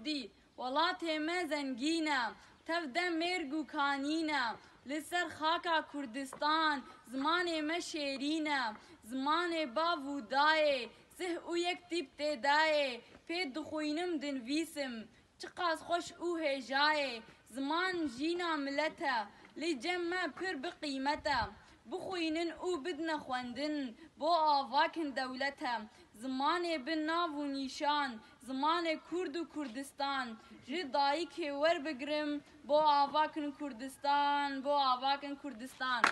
کردی ولات ما زنگینه تفده مرگ و کانینه لسر خاکا کردستان زمان ما شیرینه زمان با ودایه زه او یک تیب تدایه پید دخوینم دن ویسم چقاس خوش او هجایه زمان جینا ملته لی جمع پر بقیمته بخوێنن و بدنەخواندن بۆ ئاواکن دەولەتە زمانێ بن ناو و نیشان زمانێ کورد و کوردستان ji dayîkê werbigrim bo avakên kurdistan bo avakên kurdistan